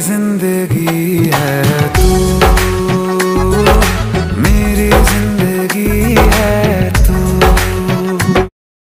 ज़िंदगी है